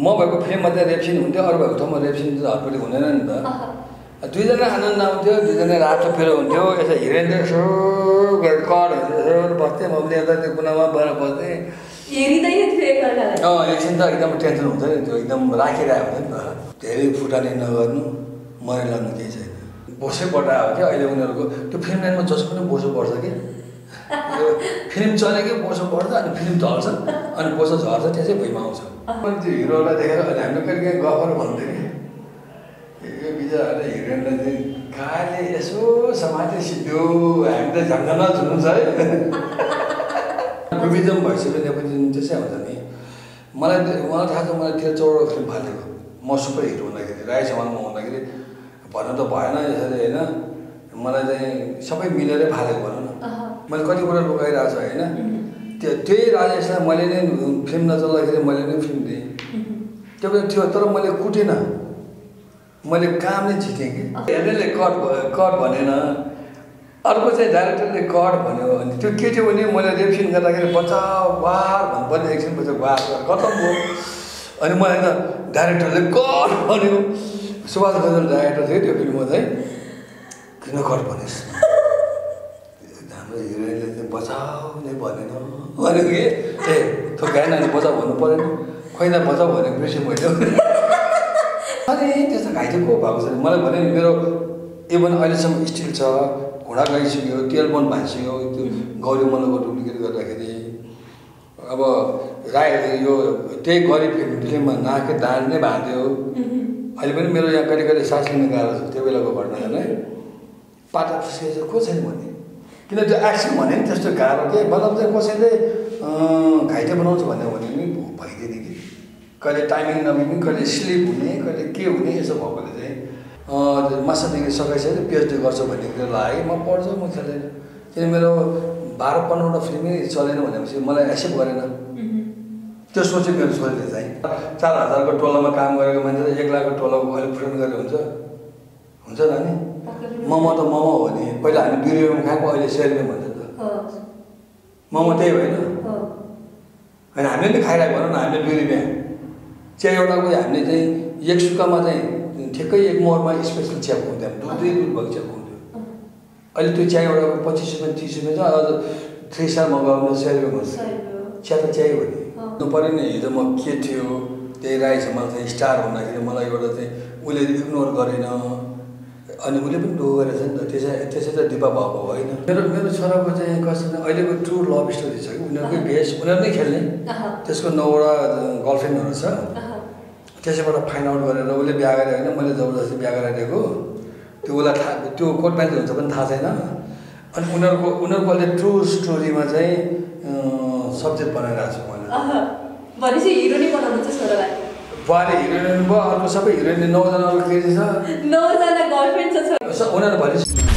म भएको फिल्ममा चाहिँ रेप्सिन हुन्थ्यो अरू भएको ठाउँमा रेप्सिन चाहिँ हटपट्टि हुँदैन नि त दुईजना आनन्द आउँथ्यो दुईजना रातो फेरो हुन्थ्यो यसो हिँडेर यसो गरेर करहरू यसो बस्थेँ म पनि यता त्यो कुनामा बाहिर बस्थेँ थियो अँ एकछिन त एकदम टेन्सन हुन्छ नि त्यो एकदम राखिरहेको हुन्छ नि त धेरै फुटानी नगर्नु मरे लाग्नु केही छैन बोसै पटा हो क्या अहिले उनीहरूको त्यो फिल्म लाइनमा जसको पनि बोसो पर्छ कि फिल्म चल्यो कि बोसो पर्छ अनि फिल्म चल्छ अनि बोसो झर्छ त्यसै भुइँमा आउँछ। अनि त्यो हिरोलाई देखेर अहिले हामीले कहिले काहीँ गफर भन्थ्यो कि यो बिचराहरूले हिरोइनलाई चाहिँ कहाँले यसो समाते सिद्धो हामी त झन्झन झुन्नु छ है। रुबिजम भइसक्यो नेपोटिजम त्यसै हुन्छ नि। मलाई त- मलाई थाहा छ मलाई तेह्र चौध फिल्म फालेको म सुपर हिट हुँदाखेरि राई समाजमा हुँदाखेरि भन्नु त भएन यसरी होइन। मलाई चाहिँ सबै मिलेरै फालेको भनौँ न। मैले कति कुरा लुकाइरहेको छु होइन? त्यो त्यही राजेशलाई मैले नै फिल्म नचल्दाखेरि मैले नै फिल्म दिएँ। त्यो बेला थियो तर मैले कुटेन। मैले काम नै जितेँ कि। हेर्नेले कट कट भनेन। अर्को चाहिँ डाइरेक्टरले कट भन्यो। अनि त्यो के थियो भने मैले रेप्सिन गर्दाखेरि बचाउ वार भन्नु पर्ने एकछिन पछि वार खतम भयो। अनि मलाई त डाइरेक्टरले कट भन्यो। सुभाष गजल डाइरेक्टर थियो त्यो फिल्ममा चाहिँ। किन कट भनेस् हिरोइनले चाहिँ बचाउ नै भनेन भनेको कि ए त्यो गाएन अनि बचाउ भन्नु परेन खोइना बचाउ भनेको बिर्सेँ मैले अनि त्यस्तो घाइते को भएको छ मलाई भने मेरो इभन अहिलेसम्म स्टिल छ घोडा गइसक्यो तेल बन भाइसक्यो त्यो गौरी मल्लको डुप्लिकेट गर्दाखेरि अब राई यो त्यही गरिब फिल्ममा नाके दाँड नै भाँध्यो अहिले पनि मेरो यहाँ कहिले कहिले सास लिने गाह्रो छ त्यो बेलाको घटना हेर्नु है पाटा फुस्किएर चाहिँ को छैन भने किन त्यो एक्सन भने नि त्यस्तो गाह्रो के? मतलब चाहिँ कसैले घाइते बनाउँछ भन्यो भने नि भइदिने कि कहिले टाइमिङ नमिल्ने कहिले स्लिप हुने कहिले के हुने यसो भएकोले चाहिँ मास्टर डिग्री सकाइसक्यो पिएचडी गर्छु भन्ने कुरा लाग्यो म पढ्छु म खेल्दैन किन मेरो बाह्र पन्ध्रवटा फिल्मै चलेन भनेपछि मलाई एक्सेप्ट गरेन। त्यो सोच्यो मेरो छोरीले चाहिँ। चार हजारको टोलामा काम गरेको मान्छे एक लाखको टोलाको अहिले फ्रेन्ड गरेर हुन्छ। हुन्छ नानी? मोमो त मोमो हो नि। पहिला हामी बिरुवामा खाएको अहिले सेरीमा भन्छ त। मोमो त्यही होइन। होइन हामीले पनि खाइरहेको भनौँ न हामीले बिरुवा। चिया एउटा उयो हामीले चाहिँ एक सुक्कामा चाहिँ ठिक्कै एक मोहरमा स्पेसल चिया पाउँथ्यो हामी। दुध दुई दुध भएको चिया पाउँथ्यो अहिले त्यो चिया एउटा पच्चिस रुपियाँ तिस रुपियाँ छ अझ थ्री स्टारमा गयो सय रुपियाँ भन्छ चिया त चिया हो नि। पऱ्यो नि हिजो म के थियो त्यही राई समाज चाहिँ स्टार हुँदाखेरि मलाई एउटा चाहिँ उसले इग्नोर गरेन। अनि उसले पनि डो गरेछ नि त त्यसै त्यसै त दिपा भएको होइन। मेरो मेरो छोराको चाहिँ कस्तो भने अहिलेको ट्रु लभ स्टोरी छ कि? उनीहरूकै बेस उनीहरू नै खेल्ने। त्यसको नौवटा गर्लफ्रेन्डहरू छ। त्यसैबाट फाइन्ड आउट गरेर उसले बिहा गरेर होइन मैले जबरजस्ती बिहा गराइदिएको। त्यो उसलाई थाहा त्यो कोट प्यान्ट हुन्छ पनि थाहा छैन। अनि उनीहरूको उनीहरूको अहिले ट्रु स्टोरीमा चाहिँ सब्जेक्ट बनाइरहेको छु मैले। भनेपछि बुहारी हिरोइन भयो अर्को सबै हिरोइनले नौजना छ नौजना गर्लफ्रेन्ड छ उनीहरू भने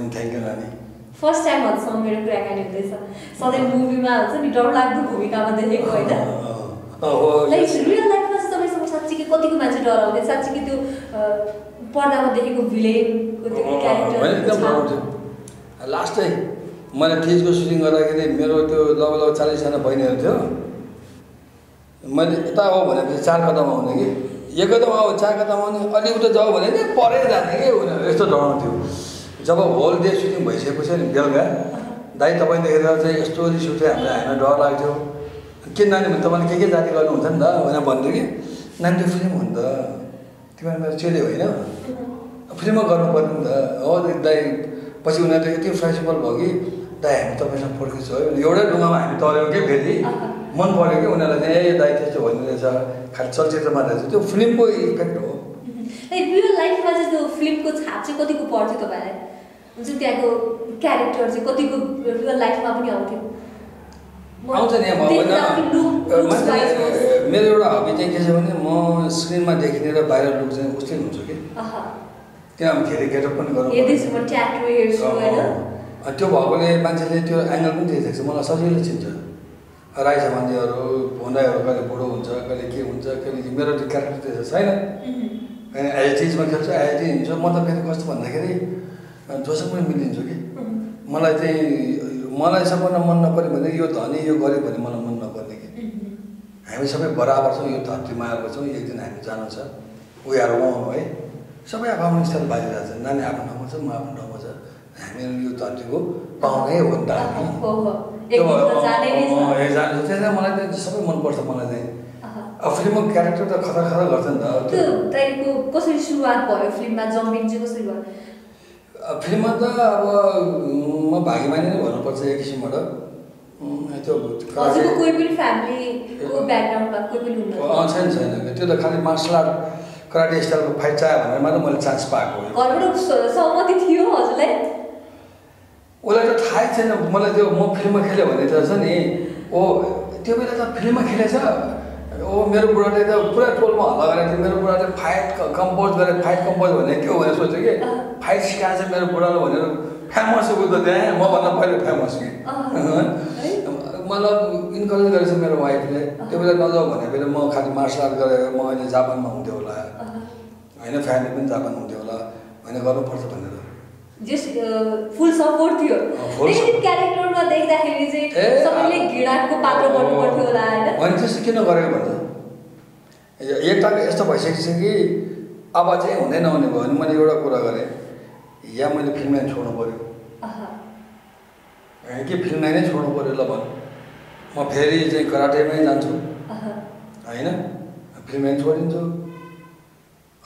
एकदम थ्याङ्क यू नानी फर्स्ट टाइम हजुरसँग मेरो कुराकानी हुँदैछ। सधैँ मुभीमा हुन्छ नि डरलाग्दो भूमिकामा देखेको होइन. रियल लाइफमा चाहिँ। तपाईँसँग साँच्चीकै कतिको मान्छे डराउँदै साँच्चीकै त्यो पर्दामा देखेको भिलेनको त्यो क्यारेक्टर लास्टै मैले तिजको सुटिङ गर्दाखेरि मेरो त्यो लगभग लगभग चालिसजना बहिनीहरू थियो। मैले यता हो भनेपछि चार कदम आउने कि? एक कदम आऊ चार कदम आउने अलि उता जाऊ भने नि परै जाने कि? उनीहरू यस्तो डराउँथ्यो। जब होल डे सुटिङ भइसकेपछि नि बेलुका दाइ तपाईँ देखेर चाहिँ यस्तो रिस उठ्यो हामीलाई हामीलाई डर लाग्थ्यो। के नानी भने तपाईँले के के जाति गर्नुहुन्छ नि त? भनेर भन्थ्यो कि नानी त्यो फिल्म हो नि त तिमीहरू मेरो चेली होइन। फिल्ममा गर्नु पर्ने नि त। हो दाइ पछि उनीहरू यति फ्लेक्सिबल भयो कि दाइ हामी तपाईँसँग फर्केछौँ है एउटै ढुङ्गामा हामी तर्यौँ कि फेरि मन पऱ्यो कि उनीहरूलाई चाहिँ ए दाइ त्यस्तो होइन रहेछ। खालि चलचित्रमा रहेछ। त्यो फिल्मको इफेक्ट हो। लाइफमा फिल्मको छाप चाहिँ कतिको पर्थ्यो तपाईँलाई? हुन्छ त्यहाँको क्यारेक्टर चाहिँ कतिको रियल लाइफमा पनि आउँथ्यो। आउँछ नि मेरो एउटा हबी चाहिँ के छ भने म स्क्रिनमा देखिने र बाहिर लुक चाहिँ उस्तै हुन्छु कि। त्यहाँ धेरै गेटअप पनि अँ। त्यो भएकोले मान्छेले त्यो एङ्गल पनि देखिरहेको छ मलाई सजिलो चिन्छ। राई समाजीहरू भोन्डाहरू कहिले बुढो हुन्छ कहिले के हुन्छ कहिले मेरो त्यो क्यारेक्टर त्यस्तो छैन। होइन एजिटिजमा खेल्छु एजिटी हिँड्छु म त फेरि कस्तो भन्दाखेरि जोसँग पनि मिलिदिन्छु कि? उहुँ। मलाई चाहिँ मलाई सबभन्दा मन नपर्ने भने यो धनी यो गऱ्यो भने मलाई मन नपर्ने कि? उहुँ। हामी सबै बराबर छौँ यो धरतीमा आएको छौँ एक दिन हामी जानु छ। आर वान है? सबै आफ्नो आफ्नो स्टाइल बाजिरहेको छ। नानी आफ्नो ठाउँमा छ म आफ्नो ठाउँमा छ। हामी यो धरतीको पाहुनै हो नि त त जाने त्यसलाई मलाई चाहिँ सबै मनपर्छ मलाई चाहिँ। अब फिल्मको क्यारेक्टर त खतरा खतरा गर्छ नि त। कसरी सुरुवात भयो? फिल्ममा जम्पिङ चाहिँ कसरी भयो? फिल्ममा त अब म भागीमानी नै भन्नुपर्छ एक किसिमबाट। त्यो छैन छैन। त्यो त खालि मार्सल आर्ट कराटे स्टाइलको फाइट चाह्यो भनेर मात्रै मैले चान्स पाएको उसलाई त थाहै छैन। मलाई त्यो म फिल्ममा खेल्यो भने त छ नि ओ त्यो बेला त फिल्ममा खेलेछ। ओ मेरो बुढाले त पुरा टोलमा हल्ला गरेको थियो मेरो बुढाले फाइट कम्पोज गरे फाइट कम्पोज भने के हो। भनेर सोध्यो कि फाइट सिकाएछ मेरो बुढाले भनेर फेमस ऊ त त्यहाँ मभन्दा पहिला फेमस कि। है? मलाई इन्करेज गरेछ मेरो वाइफले त्यो बेला नजाऊ भने बेला म खालि मार्सल आर्ट गरेर म अहिले जापानमा हुन्थ्यो होला होइन फ्यामिली पनि जापान हुन्थ्यो होला होइन गर्नुपर्छ भनेर जस फुल सपोर्ट थियो। support. क्यारेक्टरमा देख्दाखेरि चाहिँ सबैले घृणाको पात्र गर्नु पर्थ्यो होला होइन? त्यस्तो किन गरेको भन्छ ए- एकताको यस्तो भइसकेको छ कि अब चाहिँ हुँदैन भने भयो भने मैले एउटा कुरा गरेँ। या मैले फिल्म लाइन छोड्नु पऱ्यो कि फिल्म लाइनै छोड्नु पऱ्यो ल भन्। म फेरि चाहिँ कराटेमै जान्छु। होइन? फिल्म लाइन छोडिदिन्छु।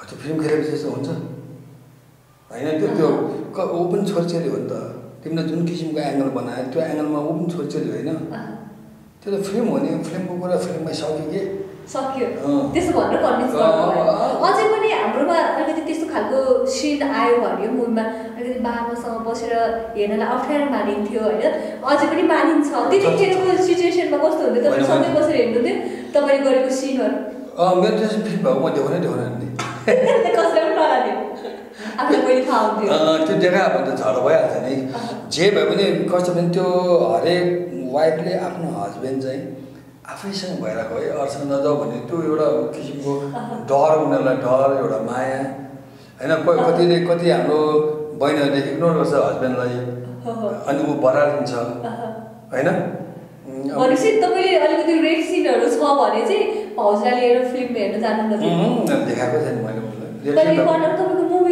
त्यो फिल्म खेलेपछि यस्तो हुन्छ। होइन त्यो त्यो ऊ पनि छोरचेली हो नि त। तिमीले जुन किसिमको एङ्गल बनायो त्यो एङ्गलमा ऊ पनि छोरचेली होइन। त्यो त फिल्म हो नि फिल्मको कुरा फिल्ममै सक्यो कि? सक्यो। त्यसो भनेर कन्भिन्स अँ। अझै पनि हाम्रोमा अलिकति त्यस्तो खालको सिन आयो भने मुभीमा अलिकति बाबासँग बसेर हेर्नलाई अप्ठ्यारो मानिन्थ्यो होइन। अझै पनि मानिन्छ। त्यतिखेरको सिचुएसनमा कस्तो हुन्थ्यो तपाईँ होइन। बसेर हेर्नुहुन्थ्यो तपाईँले गरेको सिनहरू। मेरो त्यो चाहिँ फिल्म भएको म देखाउनै देखाउन नि कसैलाई पनि नलाग्यो त्यो देखायो भने त झर भइहाल्छ नि जे भए पनि कस्तो भने त्यो हरेक वाइफले आफ्नो हस्बेन्ड चाहिँ आफैसँग भइरहेको है अरूसँग नजाऊ भने त्यो एउटा किसिमको डर उनीहरूलाई डर एउटा माया होइन कतिले कति हाम्रो बहिनीहरूले इग्नोर गर्छ हस्बेन्डलाई। अनि ऊ आहा। होइन भनेपछि तपाईँले अलिकति रेड सिनहरू छ भने चाहिँ भाउजूलाई लिएर फिल्म हेर्न देखाएको छैन मैले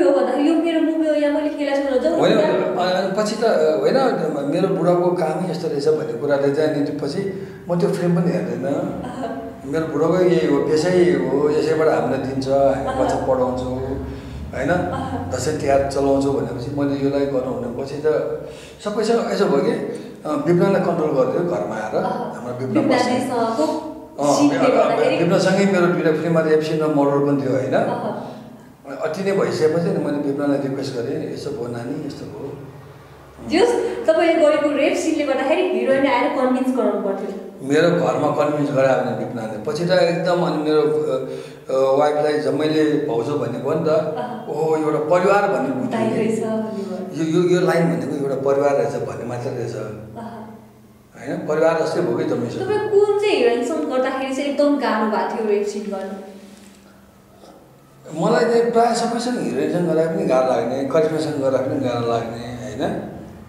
हो भन्दाखेरि यो मेरो मुभी हो या मैले खेलेको छु होइन पछि त होइन मेरो बुढाको कामै यस्तो रहेछ भन्ने कुराले चाहिँ अनि पछि म त्यो फिल्म पनि हेर्दैन। मेरो बुढाको यही हो पेसै हो यसैबाट हामीलाई दिन्छ हामी बच्चा पढाउँछु होइन? दसैँ तिहार चलाउँछु भनेपछि मैले यसलाई गर्नु भने पछि त सबैसँग यसो भयो कि अँ, विप्लवलाई कन्ट्रोल गरिदियो घरमा आएर हाम्रो विप्लव विप्लवसँगै मेरो दुइटा फिल्ममा त एप्सिनमा मोडल पनि थियो होइन? अति नै भइसकेपछि नि मैले विप्लवलाई रिक्वेस्ट गरेँ यसो भयो नानी यस्तो भयो। जस तपाईँले गरेको रेप सिनले गर्दाखेरि हिरोइन आएर कन्भिन्स गराउनु पर्थ्यो मेरो घरमा कन्भिन्स गरायो भने विप्लवले। पछि त एकदम अनि मेरो वाइफलाई जम्मैले भाउजू भयो नि त ओहो एउटा परिवार भन्ने। यो यो यो लाइन भनेको एउटा परिवार रहेछ भन्ने मात्रै रहेछ। होइन? परिवार जस्तै भयो कि जम्मै कुन चाहिँ हिरोइनसँग गर्दाखेरि चाहिँ एकदम गाह्रो भएको थियो रेप सिन गर्नु? मलाई चाहिँ प्रायः सबैसँग हिरोइनसँग गर्दा पनि गाह्रो लाग्ने करिश्मासँग गर्दा पनि गाह्रो लाग्ने होइन?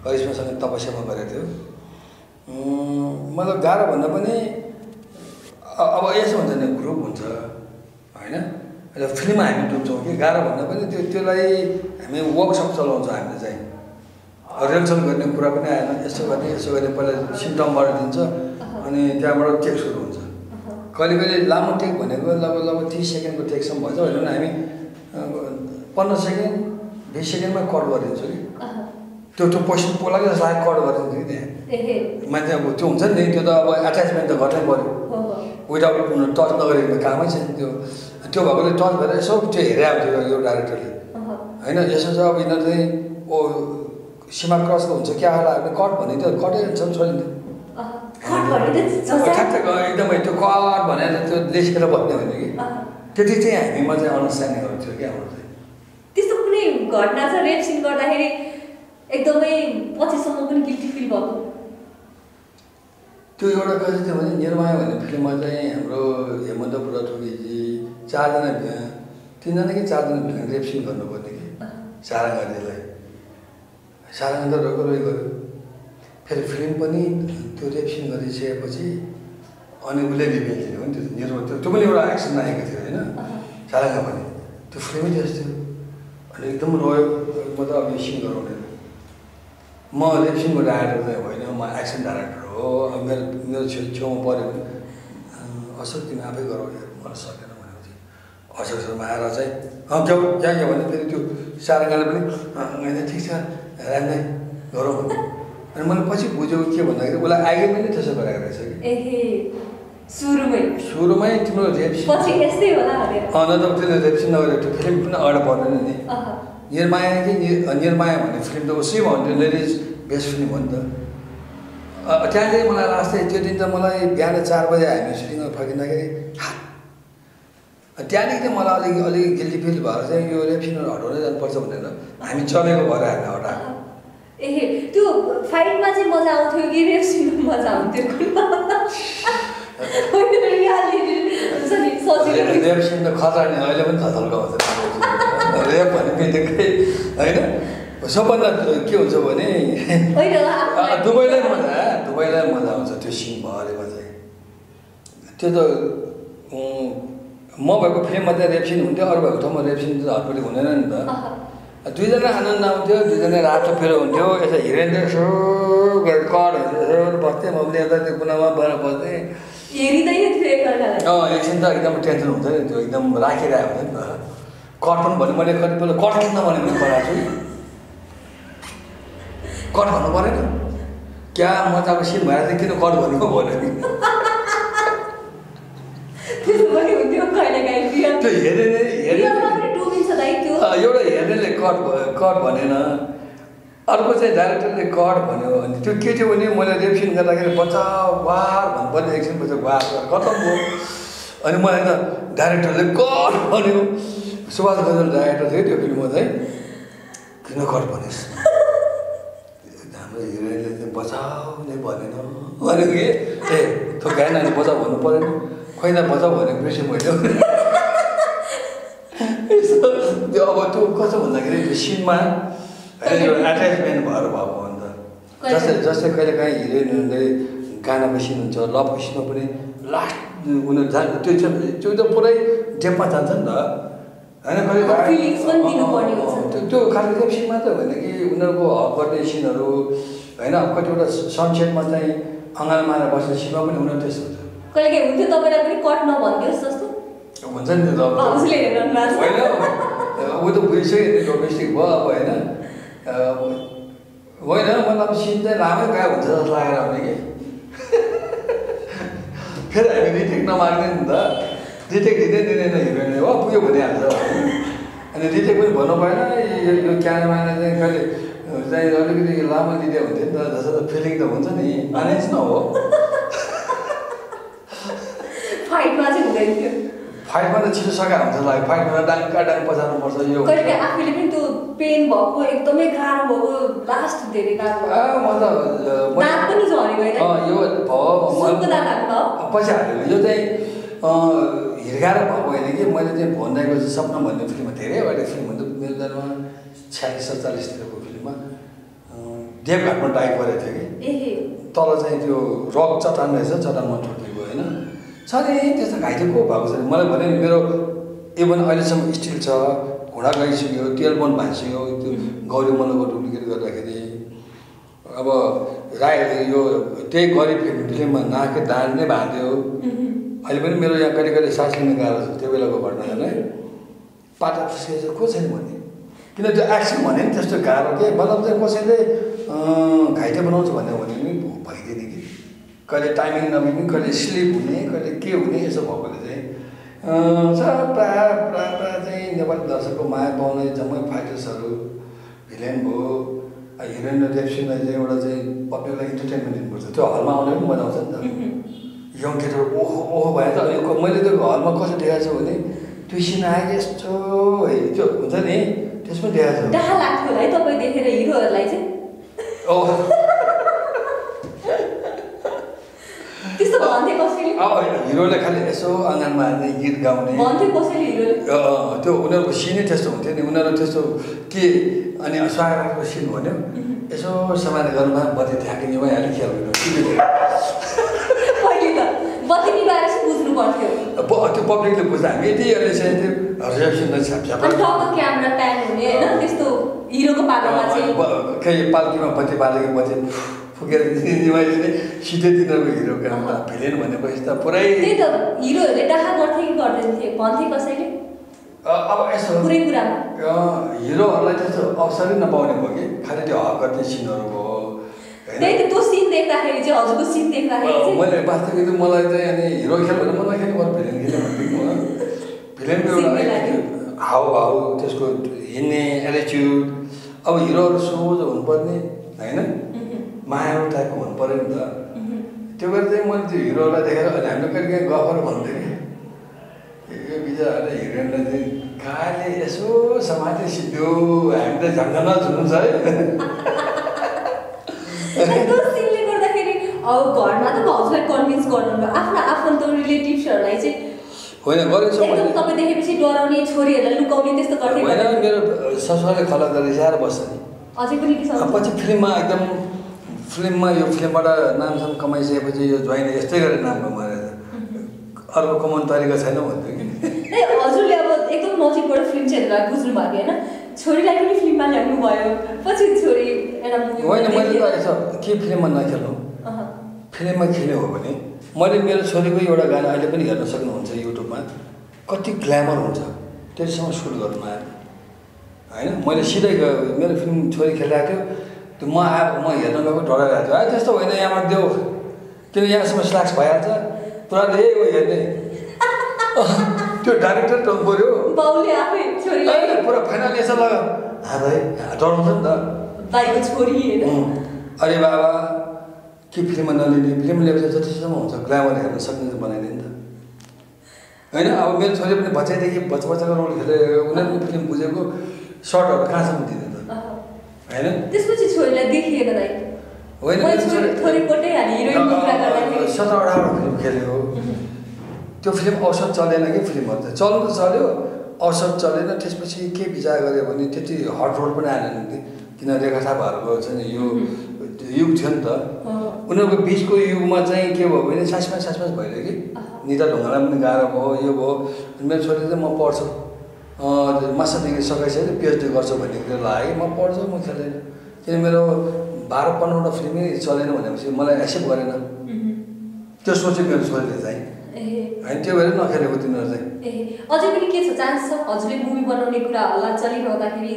करिश्मासँग तपस्यामा गरेको थियो। मतलब गाह्रो भन्दा पनि अब यसो हुन्छ नि ग्रुप हुन्छ होइन? र फिल्ममा हामी डुब्छौँ कि गाह्रो भन्दा पनि त्यो त्यसलाई हामी वर्कसप चलाउँछ हामीले चाहिँ। रिहर्सल गर्ने कुरा पनि आएन यसो गर्ने यसो गर्ने पहिला सिम्टमबाट दिन्छ अनि त्यहाँबाट टेक सुरु कहिले कहिले लामो टेक भनेको लगभग लगभग तिस सेकेन्डको टेकसम्म भन्छ भने पनि हामी पन्ध्र सेकेन्ड बिस सेकेन्डमा कट गरिदिन्छौँ कि। त्यो त्यो पैसा पोलाको जस्तो लाग्यो कट गरिदिन्छु कि त्यहाँ। मान्छे अब त्यो हुन्छ नि त्यो त अब एट्याचमेन्ट त गर्नै पऱ्यो। विदाउट टच नगरेको त कामै छैन त्यो। त्यो भएकोले टच भएर यसो त्यो हेरे यो डाइरेक्टरले। होइन यसो चाहिँ अब यिनीहरू चाहिँ ओ सीमा क्रसको हुन्छ क्या होला भने कट भने त्यो कटै हुन्छ नि छोडिन्छ अहँ। खट भन्ने त झस्या- ठ्याक्क एकदमै त्यो कट भनेर त्यो लेखेर भन्ने भने कि। त्यति चाहिँ हामीमा चाहिँ अन्डरस्ट्यान्डिङहरू थियो क्या हाम्रो चाहिँ त्यस्तो कुनै घटना छ रेप सिन गर्दाखेरि एकदमै पछिसम्म पनि गिल्टी फिल भएको? त्यो एउटा कहिले थियो भने निर्माया भन्ने फिल्ममा चाहिँ हाम्रो हेमन्त बुढाथोकीजी चारजना तिनजना कि चारजना भिलन रेप सिन गर्नुपर्ने कि। सारङ्गाजीलाई सारङ्गा त रोको रोइ गऱ्यो फेरि फिल्म पनि त्यो रेप सिन गरिसकेपछि अनि उसले रिभेल दिने हो नि त्यो निर्मा त्यो पनि एउटा एक्सन आएको थियो होइन? सारङ्गा पनि। त्यो फिल्मै त्यस्तो थियो। अनि एकदम रोयो म त अब सिन गराउने। म रेप सिनको डाइरेक्टर चाहिँ होइन म एक्सन डाइरेक्टर हो अब मेरो मेरो छेउ छेउमा पऱ्यो भने अँ, अशोक तिमी आफै गरौ यार मलाई सकेन भनेको थिएँ अशोक शर्मा आएर चाहिँ अँ जाऊ भने फेरि त्यो सारङ्गाले पनि ठिक छ राम्रै गरौँ अनि मैले पछि बुझ्यो के भन्दाखेरि उसलाई आगे पनि त्यसो गरेको रहेछ कि। सुरुमै। सुरुमै तिम्रो अँ न त त्यसले रेप सिन नगरेर त्यो फिल्म पनि अगाडि बढ्दैन नि। निर्माया कि निर्माया भन्ने फिल्म त उसै भयो भने लेडिज बेस्ट फिल्म हो नि त। त्यहाँ चाहिँ मलाई लास्ट त्यो दिन त मलाई बिहान चार बजे हामी सुटिङमा फर्किँदाखेरि त्यहाँदेखि चाहिँ मलाई अलिक अलिक गिल्टी फिल भएर चाहिँ यो रेप्सिनहरू हटाउँदै जानुपर्छ भनेर हामी चलेको भएर हामी हटाएको। एहे त्यो फाइटमा चाहिँ मजा आउँथ्यो कि रेप सिनमा मजा आउँथ्यो? हुन्छ रेप्सिन त खतरा नि अहिले पनि खतरको आउँछ रेप भने बित्तिकै होइन? सबभन्दा के हुन्छ भने दुबईलाई मजा दुबईलाई मजा आउँछ त्यो सिन भरेमा चाहिँ। त्यो त म भएको फिल्ममा चाहिँ रेप्सिन हुन्थ्यो अरू भएको ठाउँमा रेप्सिन त हटपट्टि हुँदैन नि त। दुईजना आनन्द आउँथ्यो दुईजना रातो फेरो हुन्थ्यो यसो चाहिँ यसो गरेर कर यसो बस्थेँ म पनि यता त्यो कुनामा बाहिर बस्थेँ अँ एकछिन त एकदम टेन्सन हुन्छ नि त्यो एकदम राखिरहेको हुन्छ नि त कट पनि भन्यो मैले कतिपल्ट कट किन्न भने पनि कराएको छु कट भन्नु परेन क्या म त अब सिन भएर चाहिँ किन कट भनेको भन्यो नि त्यो हेरे हेरे एउटा हेर्नेले कट कट भनेन। अर्को चाहिँ डाइरेक्टरले कट भन्यो अनि त्यो के थियो भने मैले रेप्सिन गर्दाखेरि बचाउ वार भन्नुपर्ने एकछिन पछि वार खतम भयो। अनि मलाई त डाइरेक्टरले कट भन्यो। सुभाष गजल डाइरेक्टर थियो त्यो फिल्ममा चाहिँ। किन कट भनेस्? हाम्रो हिरोइनले चाहिँ बचाउ नै भनेन। भनेको कि? ए त्यो गायन अनि बचाउ भन्नु परेन। खोइ त बचाउ भनेको बिर्सेँ मैले। त्यो अब त्यो कस्तो भन्दाखेरि त्यो सिनमा होइन यो एट्याचमेन्ट भएर भएको हो नि त जस्तै जस्तै कहिले काहीँ हिरोइनहरूले गानाको सिन हुन्छ लभको सिनमा पनि लास्ट उनीहरू जान्छ त्यो चाहिँ त्यो त पुरै डेपमा जान्छ नि त होइन कहिले। त्यो त्यो खालि त्यो सिन मात्रै होइन कि उनीहरूको हक गर्ने सिनहरू होइन कतिवटा सनसेटमा चाहिँ अँगालो मारेर बस्ने सिनमा पनि उनीहरू त्यस्तो हुन्छ कहिलेकाहीँ हुन्थ्यो तपाईँलाई पनि कट नभनिदियोस् जस्तो हुन्छ नि त अब। होइन ऊ त बुझिसक्यो नि डोमेस्टिक भयो अब होइन अब होइन मतलब सिन चाहिँ लामै गएको हुन्छ जस्तो लागेर आउने कि फेरि हामी रिटेक नमाग्ने नि त रिटेक दिँदै दिँदैन हिरोइनले हो पुग्यो भनिहाल्छ अनि रिटेक पनि भन्नु भएन यो क्यामेराम्यानले चाहिँ कहिले चाहिँ अलिकति लामो दिँदै हुन्थ्यो नि त जस्तो त फिलिङ त हुन्छ नि म्यानेज न हो फाइटमा चाहिँ हुँदैन थियो फाइटमा त छिटो सघाइ हुन्छ लाग्यो फाइटमा त डाङ्का डाङ पछार्नुपर्छ यो। कहिले आफूले पनि त्यो पेन भएको एकदमै गाह्रो भएको लास्ट धेरै गाह्रो म त पनि झरेको यो भयो पछि हालेको यो चाहिँ हिर्काएर भएको होइन कि? मैले चाहिँ भन्दाको चाहिँ सपना भन्ने फिल्ममा धेरैवटा फिल्म हुन्छ मेरो जन्म छ्यालिस सत्तालिसतिरको फिल्ममा। देवघाटमा डाइभ गरेको थियो कि? तल चाहिँ त्यो रक चट्टान रहेछ चट्टानमा ठोकेको छ नि त्यस्तो घाइते को भएको छ। मलाई भने नि मेरो इभन अहिलेसम्म स्टिल छ घोडा गइसक्यो तेल बन भाँसियो त्यो गौरी मल्लको डुप्लिकेट गर्दाखेरि। अब राई यो त्यही गरिब फिल्ममा नाके दाँड नै बाँध्यो अहिले पनि मेरो यहाँ कहिले कहिले सास लिने गाह्रो छ त्यो बेलाको घटना झन् है पाटा फुस्के चाहिँ को छैन भने? किन त्यो एक्सन भने नि त्यस्तो गाह्रो के? मतलब चाहिँ कसैले घाइते बनाउँछ भन्यो भने नि भइदिने कि। कहिले टाइमिङ नमिल्ने कहिले स्लिप हुने कहिले के हुने यसो भएकोले चाहिँ छ प्रायः प्रायः प्रायः चाहिँ नेपाली दर्शकको माया पाउने जम्मै फाइटर्सहरू भिलेन भयो हिरोइन र रेप्सिनलाई चाहिँ एउटा चाहिँ पब्लिकलाई इन्टरटेनमेन्ट दिनुपर्छ। त्यो हलमा आउने पनि मजा आउँछ नि त। यङ केटाहरू ओहो ओहो भएर त। अनि मैले त्यो हलमा कसरी देखाएको छु भने त्यो सिन आएको यस्तो है त्यो हुन्छ नि त्यसमा देखाएको छु लाग्थ्यो होला है तपाईँ देखेर हिरोहरूलाई चाहिँ ओ त्यस्तो भन्थे कसैले अब हिरोले खालि यसो आँगनमा हाल्ने गीत गाउने। त्यो उनीहरूको सिनै त्यस्तो हुन्थ्यो नि। उनीहरू त्यस्तो के अनि स्वागतको सिन भन्यो। यसो समाज गर्नुमा बत्ती ठ्याकिने भइहाल्यो खेल त्यो? पब्लिकले बुझ्दा हामी यति चाहिँ केही पाल्कीमा बत्ती बालेको बत्ती। फुकेर निभाइदिने सिधै तिनीहरूको हिरो त भिलेन भनेपछि त पुरै त्यही त हिरोहरूले डाहा गर्थे कि गर्दैन थिए भन्थे कसैले अब यसो पुरै कुरामा अँ, हिरोहरूलाई त्यस्तो अवसरै नपाउने भयो कि खालि त्यो हक गर्ने सिनहरू भयो त्यही त त्यो सिन देख्दाखेरि चाहिँ हजुरको सिन देख्दाखेरि मैले वास्तविक त मलाई चाहिँ अनि हिरो खेल भने मलाई खेल्नु पर्छ भिलेन भन्थेँ मलाई भिलेनको एउटा हावभाव त्यसको हिँड्ने एटिच्युड अब हिरोहरू सोझ हुनुपर्ने होइन मायालु टाइपको हुनु पऱ्यो नि त। त्यो भएर चाहिँ मैले त्यो हिरोलाई देखेर अनि हामीले कहिले काहीँ गफहरू भन्थ्यो कि यो बिचराहरूले हिरोइनलाई चाहिँ कहाँले यसो समाते सिद्धो हामी त झन्झन छ है। अब घरमा त हजुरलाई कन्भिन्स गर्नु आफ्नो आफन्त रिलेटिभ्सहरूलाई चाहिँ होइन गरेको छु एकदम मैले। तपाईँ देखेपछि डराउने छोरीहरूलाई लुकाउने त्यस्तो गर्थे होइन गर्दैन? मेरो ससुराले खला गरेर रिसाएर बस्छ नि। अझै पनि के अब पछि फिल्ममा एकदम फिल्ममा यो फिल्मबाट नामसाम कमाइसकेपछि यो ज्वाइन यस्तै गरेर नाम कमाएर अर्को कमाउने तरिका छैन भन्थ्यो कि? हजुरले अब एकदम नजिकबाट फिल्म चाहिँ हेरेर बुझ्नु भएको होइन? छोरीलाई पनि फिल्ममा ल्याउनु भयो। पछि छोरी होइन मैले त यसो के फिल्ममा नखेल्नु। फिल्ममा खेल्यो हो भने। मैले मेरो छोरीको एउटा गाना अहिले पनि हेर्न सक्नुहुन्छ युट्युबमा। कति ग्ल्यामर हुन्छ। त्यससँग सुट गर्नु आयो। होइन मैले सिधै गयो मेरो फिल्म छोरी खेलिरहेको थियो। त्यो म आएको म हेर्न गएको डराइरहेको थियो। आ त्यस्तो होइन यहाँबाट देऊ। किन यहाँसम्म स्ल्याक्स भइहाल्छ। पुरा ए हो हेर्ने। त्यो डाइरेक्टर टङ पऱ्यो पुरा फाइनल यसो लग हा भाइ डराउँछ नि त। अरे बाबा के फिल्ममा नलिने? फिल्म ल्याएपछि जतिसम्म हुन्छ ग्ल्यामर हेर्न सक्ने बनाइदियो नि त। होइन अब मेरो छोरी पनि बच्चैदेखि बच्चा बच्चाको रोल खेलेर उनीहरू पनि फिल्म बुझेको। सर्टहरू कहाँसम्म दिने त अहँ। होइन? त्यसपछि छोरीलाई देखिएन दाइ होइन हिरोइनको कुरा गर्दाखेरि सत्र अठारवटा फिल्म खेल्यो त्यो फिल्म औसत चलेन कि फिल्महरू त चल्नु त चल्यो औसत चलेन त्यसपछि के विचार गऱ्यो भने त्यति हट रोल पनि आएन नि। किन रेखा थापाहरूको चाहिँ नि? यो युग थियो नि त। उनीहरूको बिचको युगमा चाहिँ के भयो भने सासमा सासमा भइरह्यो कि? निता ढुङ्गालाई पनि गाह्रो भयो यो भयो। मेरो छोरीले चाहिँ म पढ्छु। मास्टर डिग्री सकाइसक्यो पिएचडी गर्छु भन्ने कुरा लाग्यो। म पढ्छु म खेल्दैन। किन मेरो बाह्र पन्ध्रवटा फिल्मै चलेन भनेपछि मलाई एक्सेप्ट गरेन। त्यो सोच्यो मेरो छोरीले चाहिँ। होइन त्यो भएर नखेलेको तिनीहरू चाहिँ। अझै पनि के छ? चान्स छ? हजुरले मुभी बनाउने कुरा हल्ला चलिरहँदाखेरि।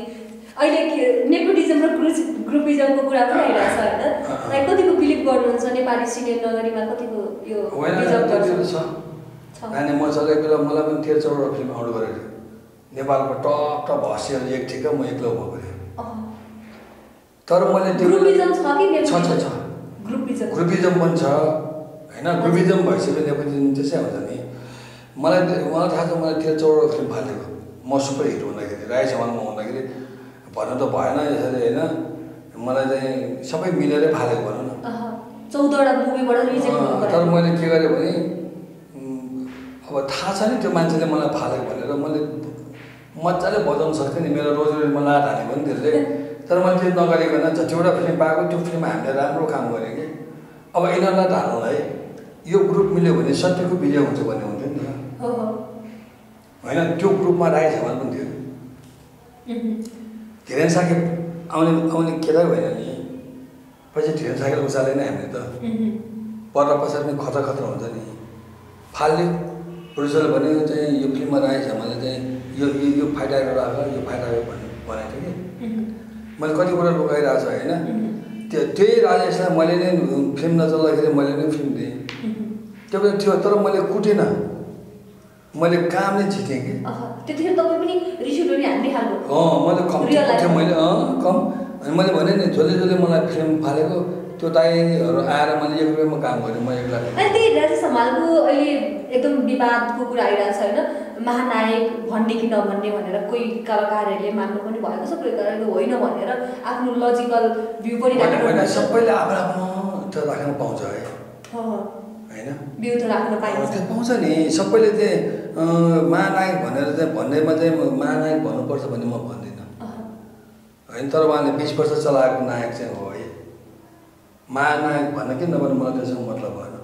अहिले के नेपोटिजम र ग्रुज ग्रुपिजमको कुरा पनि आइरहेको छ होइन? कतिको बिलिभ गर्नुहुन्छ? नेपाली सिनियर नगरीमा कतिको यो होइन म चलेको बेला मलाई पनि तेह्र चौधवटा फिल्म आउट गरेको थियो नेपालको टप टप हस्यहरू एक ठिक म एक्लो भएको थिएँ। तर मैले त्यो ग्रुपिजम छ छ छ ग्रुपिजम पनि छ। होइन ग्रुपिजम भइसक्यो नेपोटिजम त्यसै हुन्छ नि। मलाई मलाई थाहा छ मलाई तेह्र चौधवटा फिल्म फालेको म सुपर हिट हुँदाखेरि राई समाजमा हुँदाखेरि भन्नु त भएन यसरी होइन। मलाई चाहिँ सबै मिलेरै फालेको भनौँ न। तर मैले के गरेँ भने अब थाहा छ नि त्यो मान्छेले मलाई फालेको भनेर मैले मजाले बजाउन सक्थेँ नि मेरो रोजगारीमा लाट हानेको नि त्यसले। तर मैले त्यो नगरिकन जतिवटा फिल्म पाएको त्यो फिल्म हामीले राम्रो काम गरेँ कि। अब यिनीहरूलाई ढाल्नुलाई यो ग्रुप मिल्यो भने सत्यको विजय हुन्छ भन्ने हुन्थ्यो नि त। होइन त्यो ग्रुपमा राई झमाल पनि थियो। धीरेन साकेत आउने आउने केटा भएन नि। पछि धीरेन साकेत उचाले नै हामीले त। पर्दा पछाडि पनि खतरा खतरा हुन्छ नि। फाल्यो प्रड्युसरले भन्यो चाहिँ यो फिल्ममा राखेको छ मैले चाहिँ यो यो आएको राख यो फाइट आयो भन्ने भनेको थियो कि। मैले कति कुरा लुकाइरहेको छु होइन। त्यो त्यही राजेशलाई मैले नै फिल्म नचल्दाखेरि मैले नै फिल्म दिएँ। त्यो बेला थियो तर मैले कुटेन। मैले काम नै झिकेँ कि। पनि अँ मैले कम मा? मैले अँ कम। अनि मैले भने नि जसले जसले मलाई फिल्म फालेको त्यो दाईहरू आएर मैले एक रुपियाँमा काम गरेँ म एक्ला अनि त्यही राजेश हमालको अहिले एकदम विवादको कुरा आइरहेको छ होइन? महानायक भन्ने कि नभन्ने भनेर कोही कलाकारहरूले मान्नु पनि भएको छ कोही कलाकारले होइन भनेर आफ्नो लजिकल भ्यू पनि राख्नु। सबैले आफ्नो आफ्नो राख्न पाउँछ है। होइन? भ्यू त राख्न पाइन्छ। पाउँछ नि। सबैले चाहिँ महानायक भनेर चाहिँ भन्नेमा चाहिँ महानायक भन्नुपर्छ भन्ने म भन्दिनँ। होइन तर उहाँले बिस वर्ष चलाएको नायक चाहिँ हो है। महानायक भन्न कि नभने मलाई त्यससँग मतलब भएन।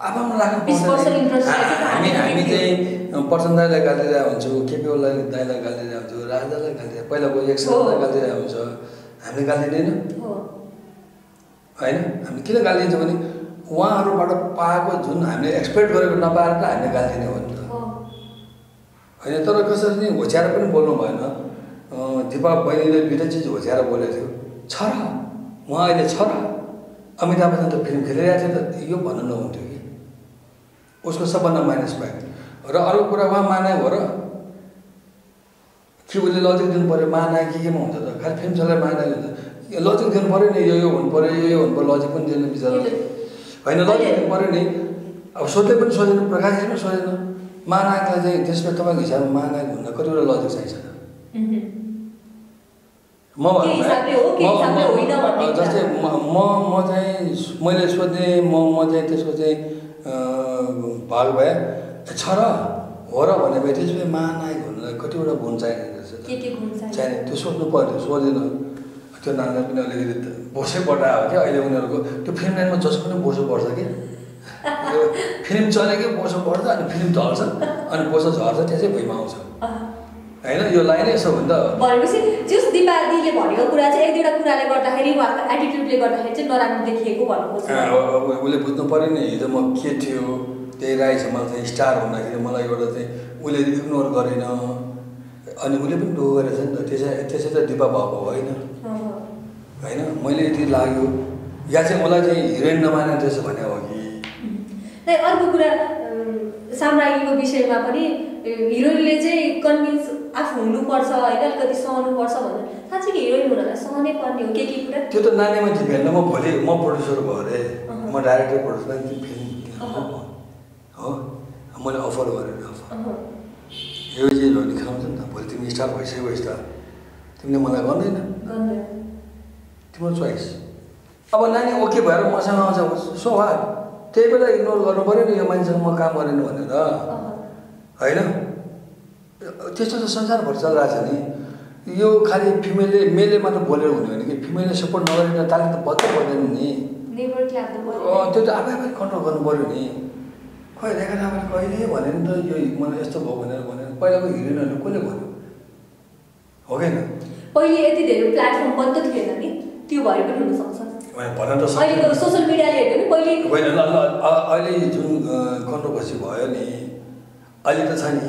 आफ्नो राख्नु 20 वर्ष पाउँछ नि। interest हा- राखेको हामी हामी। चाहिँ पर्सन दाईलाई गाली दिइरहेको हुन्छौँ केपी ओलीलाई दाईलाई गाली दिइरहेको हुन्छौँ राजालाई गाली दिएर पहिलाको एक हो। गाली दिइरहेको हुन्छ। हामीले गाली दिँदैन हो। होइन? हामी किन गाली दिन्छौँ भने उहाँहरूबाट पाएको जुन हामीले एक्सपेक्ट गरेको नपाएर त हामीले गाली दिने हो नि त। होइन? तर कसरी नि होच्याएर पनि बोल्नु भएन। दिपा बहिनीले दुइटै चिज होच्याएर बोलेको थियो। छ र उहाँ अहिले छ र अमिताभ बच्चन त फिल्म खेलिरहेको थियो त यो भन्नु नहुन्थ्यो कि? उसको सबभन्दा माइनस पोइन्ट र अरू कुरा उहाँ मानाय हो र कि उसले लजिक दिनु पऱ्यो मानाय के केमा हुन्छ त? खालि फिल्म चलाएर मानाय हुन्छ। लजिक दिनु पऱ्यो नि यो यो हुनु पऱ्यो यो यो हुनु पऱ्यो लजिक पनि दिनु बिचरा। होइन लजिक दिनु पऱ्यो नि। अब सोध्दै पनि सोधेन प्रकाशले पनि सोधेन। महानायकलाई चाहिँ त्यसमा तपाईँको हिसाबमा महानायक हुन कतिवटा लजिक चाहिन्छ। म। जस्तै म म चाहिँ मैले सोध्ने म म चाहिँ त्यसको चाहिँ भाग भए छ र हो र भने भए त्यसपछि महानायक हुनलाई कतिवटा गुण चाहिने रहेछ के के चाहिने? त्यो सोध्नु पऱ्यो सोधेन। त्यो नानीलाई पनि अलिकति त बोसै बटायो क्या अहिले उनीहरूको त्यो फिल्म लाइनमा जसको पनि बोसो पर्छ कि। फिल्म चलेकै बोसो पर्छ अनि फिल्म ढल्छ अनि बोसो झर्छ त्यसै भुइँमा आउँछ। होइन यो लाइनै यसो हो नि त। भनेपछि जस दिपालीले भनेको कुरा चाहिँ एक दुईवटा कुराले गर्दाखेरि उहाँको एटिट्युडले गर्दाखेरि चाहिँ नराम्रो देखिएको भन्नु खोज्छ अँ, अब अब उसले बुझ्नु पऱ्यो नि हिजो म के थियो? त्यही राई समाज चाहिँ स्टार हुँदाखेरि मलाई एउटा चाहिँ उसले इग्नोर गरेन। अनि उसले पनि डो गरेछ नि त त्यसै त्यसै त दिपा भएको होइन। होइन मैले यति लाग्यो। या चाहिँ मलाई चाहिँ हिरोइन नमाने रहेछ भने हो कि? नै अर्को कुरा साम्राज्ञीको विषयमा पनि हिरोइनले चाहिँ कन्भिन्स आफू हुनुपर्छ होइन अलिकति सहनुपर्छ भनेर। साँच्चै हिरोइन हुनलाई सहनै पर्ने हो के के कुरा? त्यो त नानीमा डिपेन्ड म भोलि म प्रड्युसर भयो अरे। म डाइरेक्टर प्रड्युसर फिल्म। हो? मैले अफर गरेँ अफर। अहँ। यो चिज हो भने खेलाउँछ नि त। भोलि तिमी स्टार भइसक्यो स्टार तिमीले मलाई गर्दैन। तिम्रो चोइस अब नानी ओके भएर मसँग आउँछ सो वा त्यही बेला इग्नोर गर्नु पऱ्यो नि यो मान्छेसँग म काम गरेन भनेर। होइन? त्यस्तो त संसारभर चलिरहेको छ नि। यो खालि फिमेलले मेलले मात्र बोलेर हुने होइन कि? फिमेलले सपोर्ट नगरेर तालिम त बच्चा पर्दैन नि। त्यो त आफै आफै कन्ट्रोल गर्नु पऱ्यो नि। खोइ रेखा कहिले भने नि त यो मलाई यस्तो भयो भनेर भनेर पहिलाको हिरोइनहरूले कसले भन्यो? हो कि पहिले यति धेरै प्लेटफर्म त थिएन नि त्यो भएर पनि हुनसक्छ। भने त सोसियल मिडियाले पहिले होइन ल ल अहिले जुन कन्ट्रोभर्सी भयो नि अहिले त छ नि।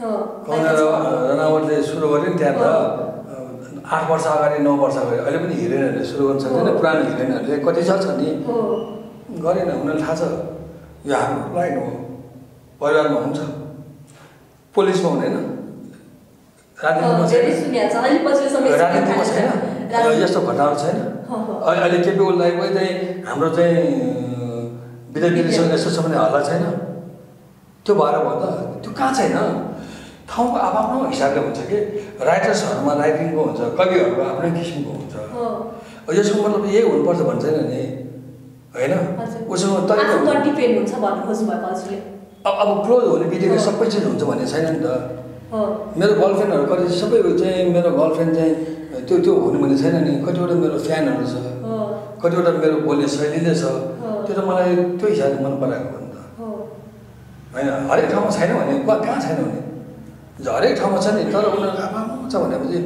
अँ, कङ्गना र- रनावतले सुरु गर्यो नि त्यहाँ त। आठ वर्ष अगाडि नौ वर्ष अगाडि अहिले पनि हिरोइनहरूले सुरु गर्नु सक्दैन। पुरानो हिरोइनहरूले कति छ नि? गरेन उनीहरूलाई थाहा छ। यो हाम्रो लाइन हो परिवारमा हुन्छ। पुलिसमा हुँदैन। राजनीतिमा छैन। यस्तो घटनाहरू छैन। अहिले केपी ओलीलाई चाहिँ हाम्रो चाहिँ अँ, विद्या विदेशसँग यस्तो छ भने हल्ला छैन। त्यो भएर भयो त त्यो कहाँ छैन? ठाउँको आफ्नो हिसाबले हुन्छ कि। राइटर्सहरूमा राइटिङको हुन्छ कविहरूको आफ्नै किसिमको हुन्छ। यसको मतलब यही हुनुपर्छ भन्छ नि। होइन। उसँग अब अब क्लोज हुने बित्तिकै। सबै चिज हुन्छ भन्ने छैन नि त। हो। मेरो गर्लफ्रेन्डहरू कति सबै चाहिँ मेरो गर्लफ्रेन्ड चाहिँ त्यो त्यो हुने भन्ने छैन नि। कतिवटा मेरो फ्यानहरू छ। हो। कतिवटा मेरो बोल्ने शैलीले छ। त्यो त मलाई त्यो हिसाबले मन पराएको हो नि त। होइन? हरेक ठाउँमा छैन भने कहाँ कहाँ छैन भने? हरेक ठाउँमा छ नि। तर उनीहरूको आफ्नो छ भनेपछि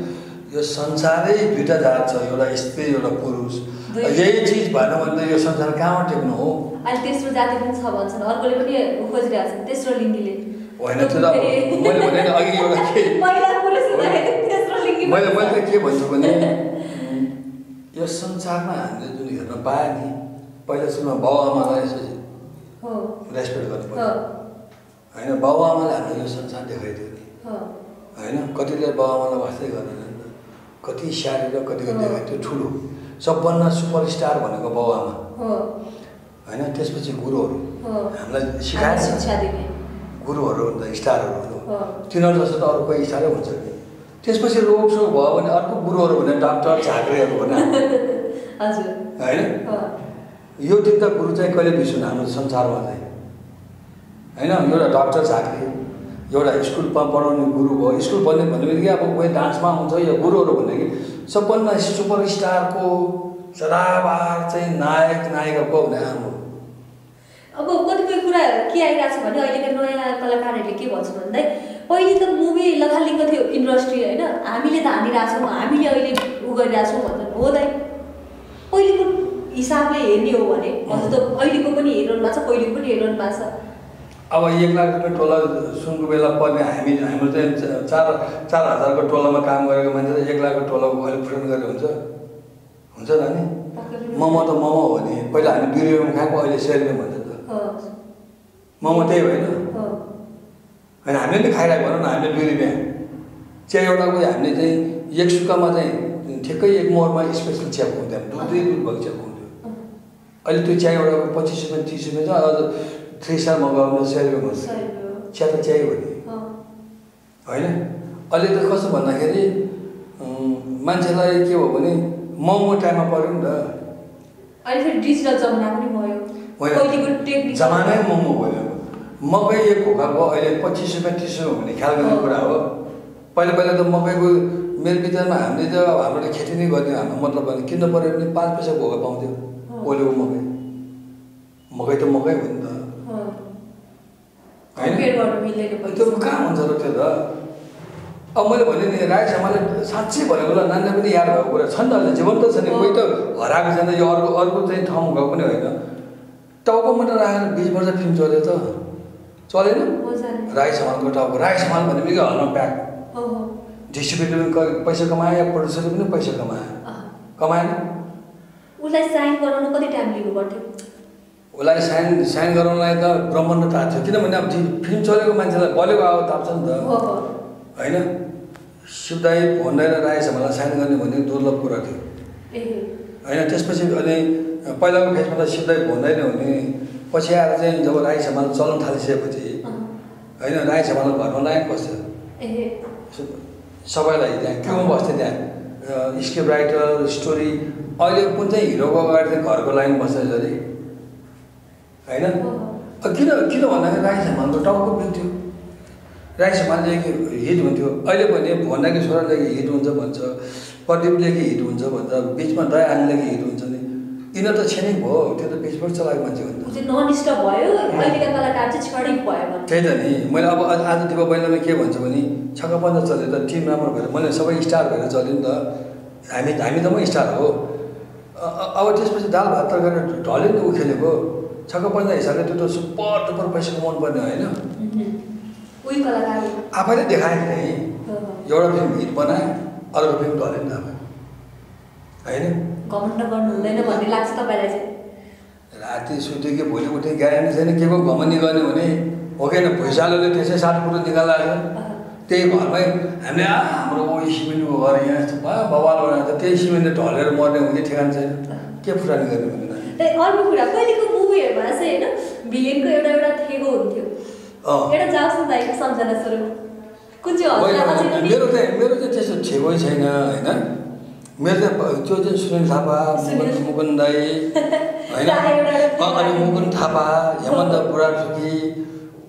यो संसारै दुइटा जात छ। एउटा स्त्री एउटा पुरुष। यही चिज भएन भने त यो संसार कहाँबाट टेक्नु हो? अहिले तेस्रो जाति पनि छ भन्छन्। अर्कोले पनि खोजिरहेको छ तेस्रो लिङ्गीले। होइन त्यो त मैले भने अघि एउटा के मैले मैले त के भन्छु भने यो संसारमा हामीले जुन हेर्न पायो नि पहिला सुरुमा बाबुआमालाई यसो हो। रेस्पेक्ट गर्नु पर्यो होइन बाबुआमाले हामीलाई यो संसार देखाइदियो नि। होइन कतिले बाबुआमालाई वास्तै गर्दैन कति स्याहारेर कतिको अँ। देखायो त्यो ठुलो। सबभन्दा सुपरस्टार भनेको बाबुआमा हो। होइन? त्यसपछि गुरुहरू। हो। हामीलाई दिने। गुरुहरू स्टारहरू तिनीहरू जस्तो त अरू कोही स्टारै हुन्छ नि। त्यसपछि रोगसोग भयो भने अर्को गुरुहरू भने डाक्टर झाँक्रीहरू भने होइन? यो तिनवटा गुरु चाहिँ कहिले बिर्सुन हाम्रो संसारमा चाहिँ? होइन? एउटा डक्टर झाँक्री एउटा स्कुलमा पढाउने गुरु भयो। स्कुल पढ्ने भन्ने बित्तिकै अब कोही डान्समा आउँछ यो गुरुहरू भन्ने कि सबभन्दा सुपरस्टारको सदाबार चाहिँ नायक नायिका को भने हाम्रो अब कतिपय कुरा के आइरहेको छ भने अहिलेका नयाँ कलाकारहरूले के भन्छ भन्दै पहिले त मुभी लथालिङ्ग थियो इन्डस्ट्री होइन? हामीले त हानिरहेछौँ हामीले अहिले उ गरिरहेछौँ भन्छ हुँदैन पहिलेको हिसाबले हेर्ने हो भने हजुर त अहिलेको पनि हेरिरहनु भएको छ पहिलेको पनि हेरिरहनु भएको छ। अब एक लाख रुपियाँ टोला सुनको बेला पर्ने हामी हाम्रो चाहिँ चार चार हजारको टोलामा काम गरेको मान्छे त एक लाखको टोलाको अहिले फ्रेन्ड गरेर हुन्छ। हुन्छ त नि पक्कै पनि। मोमो त मोमो हो नि। पहिला हामी बिरुवामा खाएको अहिले सेरीमा भन्छ त। मोमो त्यही होइन हो, होइन हामीले पनि खाइरहेको भनौँ न हामीले दुई रुपियाँ चिया एउटा उयो हामीले चाहिँ एक सुक्कामा चाहिँ ठिक्कै एक मोहरमा स्पेसल चिया पाउँथ्यो दुध दुई दुध भएको चिया पाउँथ्यो अहिले त्यो चिया एउटा पच्चिस रुपियाँ तिस रुपियाँ छ। अझ थ्री स्टार मगाउनु सय रुपियाँ भन्छ सही हो। चिया त चिया हो नि होइन? अहिले त कस्तो भन्दाखेरि मान्छेलाई के हो भने मोमो टाइममा पऱ्यो नि त। जमाना पनि भयो। मकै एक खोकाको अहिले पच्चिस रुपियाँ तिस रुपियाँ भन्ने ख्याल गर्ने कुरा हो। पहिला पहिला त मकैको मेरो विचारमा हामीले त हाम्रो त खेती नै गर्थ्यौँ। हाम्रो मतलब भने किन्नु पऱ्यो भने पाँच पैसा भोगा पाउँथ्यो। पहिलेको मकै। मकै त मकै हो नि त। होइन? त्यो। कहाँ हुन्छ र त्यो त अब मैले भने नि राई समाजले साँच्चै भनेको ल नानीले पनि याद भएको कुरा छ नि त अहिले जीवन्त छ नि कोही त हराएको छैन यो अर्को अर्को चाहिँ ठाउँ गएको पनि होइन टाउको मात्रै राखेर बिस वर्ष फिल्म चल्यो त चलेन। राई समाजको टाउको राई समाज भने पनि हल्न प्याक। डिस्ट्रिब्युटरले पनि पैसा कमायो या प्रड्युसरले पनि पैसा कमायो। कमाएन उसलाई साइन गराउनु कति टाइम लिनु पर्थ्यो उसलाई साइन साइन गराउनलाई त ब्रह्माण्ड तात्थ्यो किनभने अब फिल्म चलेको मान्छेलाई बलेको अब ताप्छ नि त। होइन? शिवदाई भन्दैन राई समाजलाई साइन गर्ने भने दुर्लभ कुरा थियो। होइन त्यसपछि अनि पहिलाको फेसमा त सिधै भन्दैन भने पछि आएर चाहिँ जब राई समाज चल्न थालिसकेपछि। होइन राई समाजलाई घरमा लाइन बस्छ। सबैलाई त्यहाँ क्यों बस्थ्यो त्यहाँ। स्क्रिप्ट राइटर स्टोरी अहिले कुन चाहिँ हिरोको अगाडि चाहिँ घरको लाइन बस्छ अरे होइन? किन किन भन्दाखेरि राई समाजको टाउको बिग्थ्यो राई समाज लेखि हिट हुन्थ्यो। अहिले भने भन्दाखेरि छोरा लेखि हिट हुन्छ भन्छ प्रदीप लेखि हिट हुन्छ भन्छ बिचमा दयाहानी लेखि हिट हुन्छ नि? यिनीहरू त छेनिक भयो त्यो त बिचबाट चलाएको मान्छे त। भयो त्यही त नि। मैले अब आज दिपा बहिनीले के भन्छ भने छक्का पन्ध्र चल्यो त टिम राम्रो भएर मैले सबै स्टार भएर चल्यो नि त। हामी हामी त म स्टार हो। अब त्यसपछि दाल भात तरकारी ढल्यो नि त ऊ खेलेको छक्का पन्ध्र हिसाबले त्यो त सुपर डुपर पैसा कमाउनु पर्ने होइन। आफैले देखायो नि। है। एउटा फिल्म हिट बनायो अर्को फिल्म ढल्यो नि त अब होइन? राति सुत्यो कि भोलि उठ्ने ग्यारेन्टी छैन के को घमनी गर्ने भने हो कि भुइँचालोले त्यसै सात कुरो निकालेर अँ। त्यही घरमै हामीले आ हाम्रो ओ सिमेन्टको घर यहाँ यस्तो भयो बवाल बनाएको त्यही सिमेन्टले ढलेर मर्ने हुने ठेगान छैन। के फुटानी गर्ने? त्यही अर्को कुरा पहिलेको मुभीहरूमा चाहिँ होइन भिलेनको एउटा एउटा थेगो हुन्थ्यो। एउटा जाओस् न दाइको सम्झना स्वरूप कुन चाहिँ मेरो चाहिँ मेरो चाहिँ त्यस्तो छेउै छैन होइन मेरो चाहिँ त्यो चाहिँ सुनिल थापा। मुकुन्द दाई होइन अनि मुकुन्द थापा हेमन्त बुढाथोकी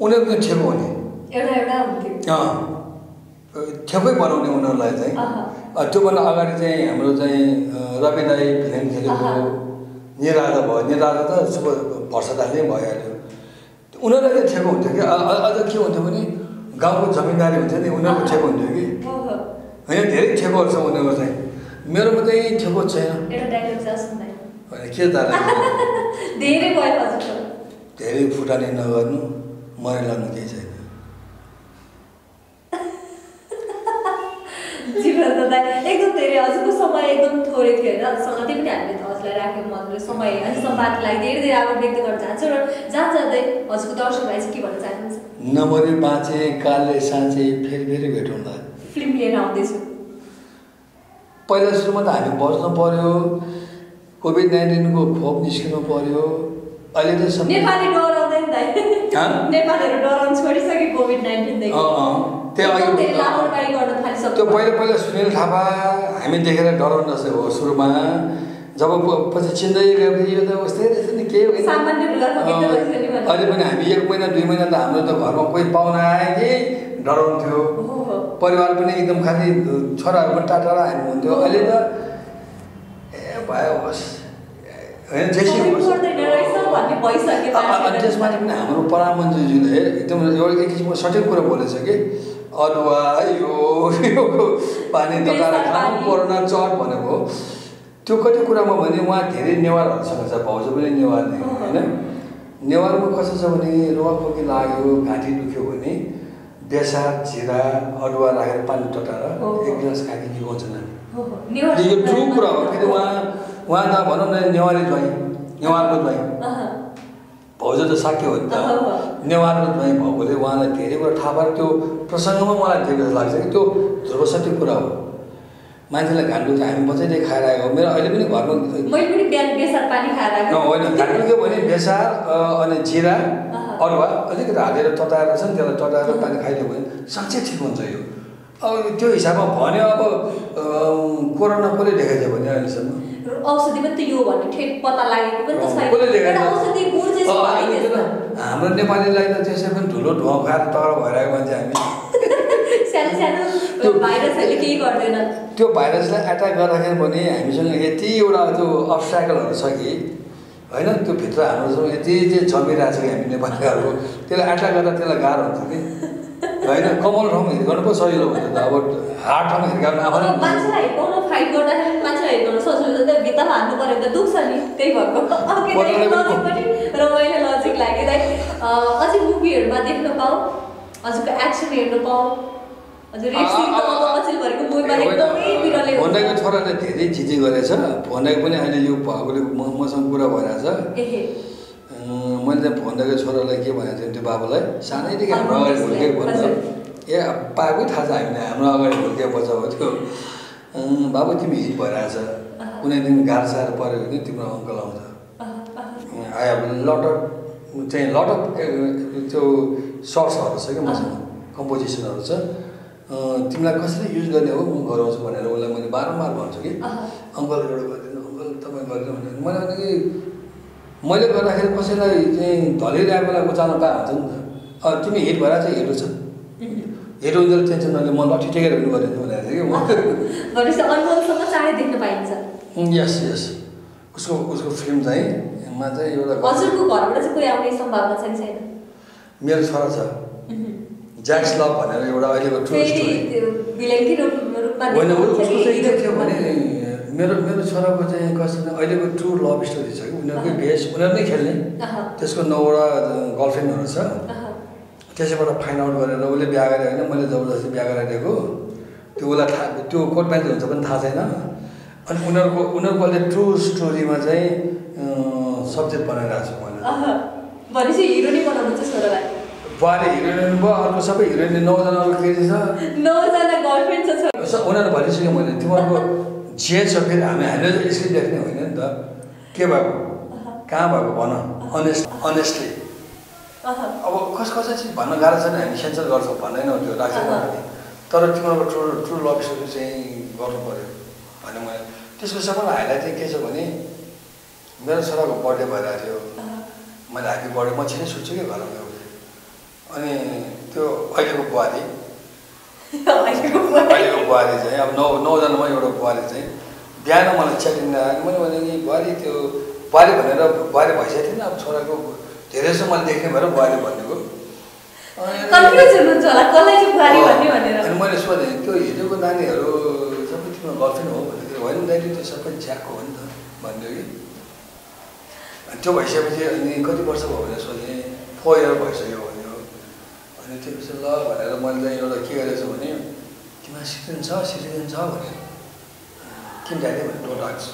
उनीहरूको चाहिँ ठेको हुने एउटा एउटा हुन्थ्यो ठेकै बनाउने उनीहरूलाई चाहिँ त्योभन्दा अगाडि चाहिँ हाम्रो चाहिँ रवि दाई फिल्म खेलेको निराजा भयो। निराजा त सुब भर्षदाले भइहाल्यो। उनीहरूलाई चाहिँ ठेको हुन्थ्यो कि? अझ के हुन्थ्यो भने गाउँको जमिनदारी हुन्थ्यो नि उनीहरूको ठेको हुन्थ्यो कि। होइन धेरै ठेकोहरू छ उनीहरूको चाहिँ। मेरोमा चाहिँ ठेको छैन। न के धेरै फुटानी नगर्नु मरे लानु केही छैन। जीवन त दाइ एकदम धेरै हजुरको समय एकदम थोरै थियो होइन सँग त्यही पनि हामीले हजुरलाई राख्यौँ मनले समय होइन सम्वादको लागि धेरै धेरै आभार व्यक्त गर्न चाहन्छु र जहाँ जाँदै हजुरको दर्शकलाई चाहिँ के भन्न चाहनुहुन्छ नमरी बाँचे कालले साँचे फेरि फेरि भेटौँला फिल्म लिएर आउँदैछु पहिला सुरुमा त हामी बस्नु पऱ्यो कोभिड नाइन्टिनको खोप निस्किनु पऱ्यो अहिले त सबै नेपाली डराउँदैन दाइ। हाँ? नेपालीहरू डराउनु छोडिसक्यो कोभिड नाइन्टिनदेखि। अघि- लापरवाही गर्न थालिसक्यो त्यो पहिला पहिला सुनिल थापा हामी देखेर डराउनु जस्तै हो सुरुमा। जब पछि चिन्दै गएपछि यो त उस्तै रहेछ नि भन्ने। अहिले पनि हामी एक महिना दुई महिना त हाम्रो त घरमा कोही पाहुना आए कि डराउँथ्यो। परिवार पनि एकदम खालि छोराहरू पनि टाढा टाढा हामी हुन्थ्यो। अहिले त ए भयो होस्। होइन भन्ने त्यसमाथि पनि हाम्रो परामन्त्रीज्यूले एकदम एउटा एक किसिमको सठिक कुरा बोलेछ कि अदुवा यो पानी तताएर खानु पानी। कोरोना चट भनेको। त्यो कति कुरामा भने उहाँ धेरै नेवारहरूसँग छ भाउजू पनि नेवार नै हो, होइन नेवारमा कस्तो छ भने रुवाखोकी लाग्यो घाँटी दुख्यो भने बेसार जिरा अदुवा राखेर पानी तताएर। एक गिलास खाँकी जिगाउँछ नानी यो ट्रु कुरा हो फेरि उहाँ उहाँ त भनौँ न नेवारी ज्वाइँ नेवारको ज्वाइँ भाउजू त साक्यो हो नि त। नेवारको ज्वाइँ भएकोले उहाँलाई धेरै कुरा थाहा पाएर त्यो प्रसङ्गमा मलाई धेरै जस्तो लाग्छ कि त्यो ध्रुवसत्य कुरा हो मान्छेलाई घाँटु त हामी बचाइदिए खाएर आएको मेरो अहिले पनि घरमा न, होइन घाँटु के भने बेसार अनि जिरा। अदुवा अलिकति हालेर तताएर छ नि त्यसलाई तताएर पानी खाइदियो भने साँच्चै ठिक हुन्छ यो अब त्यो हिसाबमा भन्यो अब कोरोना कसले देखाइछ भने अहिलेसम्म औषधि पनि त यो भन्ने ठेक पत्ता लागेको पनि हाम्रो नेपालीलाई त त्यसै पनि ठुलो धुवा खाएर तगडा भइरहेको मान्छे हामी। त्यो भाइरसलाई एट्याक गर्दाखेरि भने हामीसँग यतिवटा त्यो अब्स्ट्याकलहरू छ कि होइन? त्यो भित्र हाम्रोसँग यति चाहिँ जमिरहेको छ कि हामी नेपालीहरू। त्यसलाई एट्याक गर्दा त्यसलाई गाह्रो हुन्छ कि? होइन कमल ठाउँमा हिर्काउनु पो सजिलो हुन्छ त अब हार्ड ठाउँमा हिर्काउनु अब आफै मान्छेलाई हिर्काउन फाइट गर्दाखेरि मान्छेलाई हिर्काउन सजिलो छ भित्तामा हान्नु पऱ्यो भने त दुख्छ नि त्यही भएको। पनि लजिक पनि रमाइलो लजिक लाग्यो दाइ अँ, अझै मुभीहरूमा देख्न पाऊँ? हजुरको एक्सन हेर्न पाऊँ? हजुर रेड सिन त अब अचेलभरिको मुभीमा एकदमै बिरलै हुन्छ। फोनैको छोराले धेरै चिजी गरेछ। फोनैको पनि अहिले यो भएकोले मसँग कुरा भइरहेछ। मैले चाहिँ फोनदेखि छोरालाई के भनेको थिएँ त्यो बाबुलाई सानैदेखि हाम्रो अगाडि हुर्केको भन्दा ए पाएकै थाहा छ हामीलाई हाम्रो अगाडि हुर्केको बच्चा हो त्यो बाबु तिमी हिट भइरहेछ कुनै दिन गाह्रो साह्रो पऱ्यो भने तिम्रो अङ्कल आउँछ। आई हेभ लट अफ चाहिँ लट अफ त्यो सर्ट्सहरू छ कि मसँग कम्पोजिसनहरू छ। तिमीलाई कसरी युज गर्ने हो? म गराउँछु भनेर उसलाई मैले बारम्बार भन्छु कि। अङ्कल एउटा गरिदिनु अङ्कल तपाईँ गरिदिनु भने मैले भने कि मैले गर्दाखेरि कसैलाई चाहिँ धलिरहेको बेला उचाल्न पाए हुन्छ नि त अँ, तिमी हिट भएर चाहिँ हिटो छ। हिटो हुन्छ टेन्सन नले म लट्ठी टेकेर कि भनेपछि अनुहारसँग चाँडै देख्न पाइन्छ। यस यस। उसको उसको फिल्म चाहिँ मा चाहिँ एउटा कि मेरो छोरा छ। ज्याक्स लभ भनेर एउटा अहिलेको स्टोरी रूपमा होइन उसको कि चाहिँ के थियो भने मेरो मेरो छोराको चाहिँ कस्तो भने अहिलेको ट्रु लभ स्टोरी छ कि उनीहरूकै भेष उनीहरू नै खेल्ने। त्यसको नौवटा गर्लफ्रेन्डहरू छ। त्यसैबाट फाइन्ड आउट गरेर उसले बिहा गरेर होइन मैले जबरजस्ती बिहा गराइदिएको। त्यो उसलाई थाहा त्यो कोर्ट म्यारेज हुन्छ पनि थाहा छैन। अनि उनीहरूको उनीहरूको अहिले ट्रु स्टोरीमा चाहिँ सब्जेक्ट बनाइरहेको छु मैले। बुहारी हिरोइन भयो अर्को सबै हिरोइन नौजना अरू केटी छ उनीहरू भनिसक्यो मैले। तिमीहरूको जे छ फेरि हामी हामीले स्क्रिप्ट लेख्ने होइन नि त। के भएको? कहाँ भएको? भन। अनेस्ट अनेस्टली अब कस कसै चिज भन्न गाह्रो छैन हामी सेन्सर गर्छौँ भन्दैनौँ त्यो पनि तर तिमीहरूको ट्रु ट्रु लभ चाहिँ गर्नु पऱ्यो भने मैले त्यसको सबैलाई हाइलाइट चाहिँ के छ भने मेरो छोराको बर्थडे भइरहेको थियो। मैले ह्याप्पी बर्थडे म छिटै सुत्छु कि घरमा अनि त्यो अहिलेको बुहारी अहिलेको बुहारी। चाहिँ अब नौ नौजनामा एउटा बुहारी चाहिँ बिहान मलाई च्याटिङ आयो मैले भने कि बुहारी त्यो बुहारी भनेर बुहारी भइसकेको थिएन अब छोराको धेरै जस्तो मैले देख्ने भएर बुहारी भनेको। अनि- मैले सोधेँ त्यो हिजोको नानीहरू सबै तिम्रो गर्लफ्रेन्ड हो? भन्दाखेरि होइन दाइले त्यो सबै ज्याकको हो नि त भनिदियो कि। अनि त्यो भइसकेपछि अनि कति वर्ष भयो भनेर सोधेँ फोर इयर भइसक्यो भन्यो अनि त्यो पछि ल भनेर मैले चाहिँ एउटा के गरेको छु भने तिमीमा सिटिजन छ सिटिजन छ भने किन जाने भने डोन्ट आक्स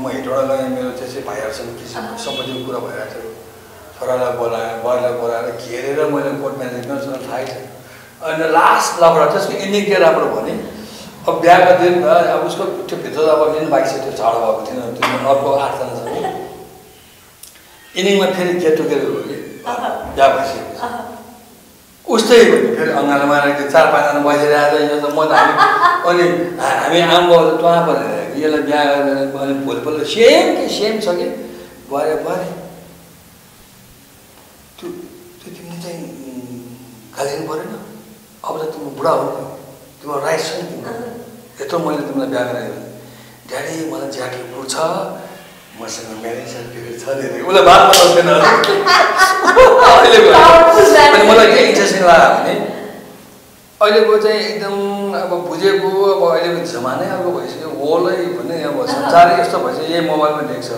म हेटवटा लगेँ मेरो त्यसै भाइहरूसँग किसिम सबैको कुरा भइरहेको थियो छोरालाई बोलाएँ बुवालाई बोलाएर घेरेर मैले कोर्ट म्यानेजमेन्टसँग थाहै छैन। अनि लास्ट लफडा त्यसको इन्डिङ के राम्रो भने अब बिहाको दिन अब उसको त्यो भित्र अब लिनु बाइक छ त्यो झाडो भएको थिएन त्यो अर्को आठजना छ इनिङमा फेरि गेट टुगेदर हो कि बिहा भइसकेपछि उस्तै फेरि अँगालोमा त्यो चार पाँचजना बसिरहेको छ यो त म त हामी अनि हामी आम बाउ त परेर यसलाई बिहा गरेर अनि भोलिपल्ट सेम कि सेम छ कि गरे गरे त्यो त्यो तिमीले चाहिँ गाली दिनु परेन। अब त तिम्रो बुढा हो तिम्रो राइट छ नि तिम्रो। यत्रो मैले तिमीलाई बिहा गराएँ ड्याडी मलाई ज्याकेट पुग्छ मसँग म्यारेज सर्टिफिकेट छ नि उसलाई बात बताउँदैन अहिलेको अनि मलाई के इन्ट्रेस्टिङ लाग्यो भने अहिलेको चाहिँ एकदम अब बुझेको अब अहिलेको जमानै अर्को भइसक्यो वर्ल्डै भने अब संसारै यस्तो भइसक्यो यही मोबाइलमा देख्छ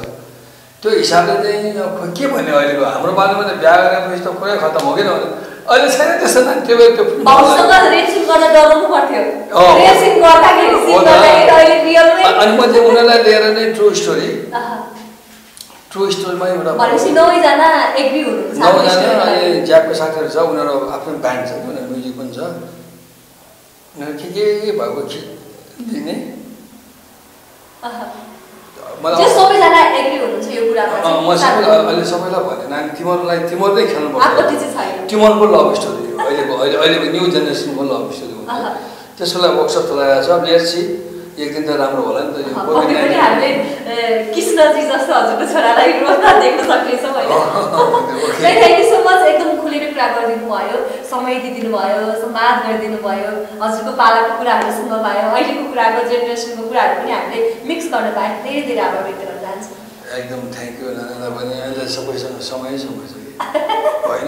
त्यो हिसाबले चाहिँ अब के भन्यो अहिलेको हाम्रो बारेमा त बिहा गरेपछि त खोइ खत्तम हो कि नभने अहिले छैन त्यस्तो त त्यो अनि म चाहिँ उनीहरूलाई लिएर नै ट्रु स्टोरी। ट्रु स्टोरीमा एउटा भनेपछि नौजना एग्री हुनुहुन्छ आफ्नो नौजना स्टोरीमा। अहिले ज्याकको साथीहरू छ उनीहरू आफ्नो ब्यान्ड छ उनीहरू म्युजिक पनि छ। उनीहरू के के भएको लिने अहिले सबैलाई भने नानी तिमीहरूलाई तिमीहरू नै खेल्नु पर्छ। तिमीहरूको लभ स्टोरी हो अहिलेको अहिले अहिलेको न्यू जेनेरेसनको लभ स्टोरी। हुन्छ त्यसको लागि वर्कसप चलाएको छ लेट्सी एक दिन त राम्रो होला नि त हामीले कृष्णजी जस्तो हजुरको छोरालाई रोज्दा देख्न सक्नेछौँ होइन थ्याङ्क यू सो मच एकदम खुलेर कुरा गरिदिनु भयो समय दिइदिनु भयो संवाद गरिदिनु भयो हजुरको पालाको कुराहरू सुन्न पायो अहिलेको कुराको जेनेरेसनको कुराहरू पनि हामीले मिक्स गर्न पायौँ। धेरै धेरै आभार व्यक्त गर्न चाहन्छु। एकदम थ्याङ्क यू नानालाई पनि। अहिले सबैसँग समय समय छ होइन?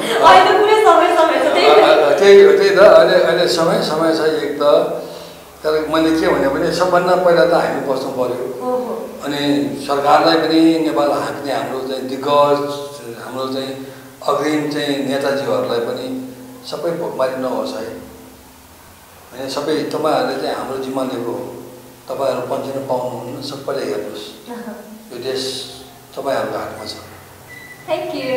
त्यही त्यही त। अहिले अहिले समय समय छ एक त। तर मैले के भने भने सबभन्दा पहिला त हामी बस्नु पऱ्यो अनि सरकारलाई पनि नेपाल हाँक्ने हाम्रो चाहिँ दिग्गज हाम्रो चाहिँ अग्रिम चाहिँ नेताजीहरूलाई पनि सबै भोकमारी नहोस् है। होइन सबै तपाईँहरूले चाहिँ हाम्रो जिम्मा लिएको हो। तपाईँहरू पन्सिन पाउनुहुन्न सबैले हेर्नुहोस्। यो देश तपाईँहरूको हातमा छ। Thank you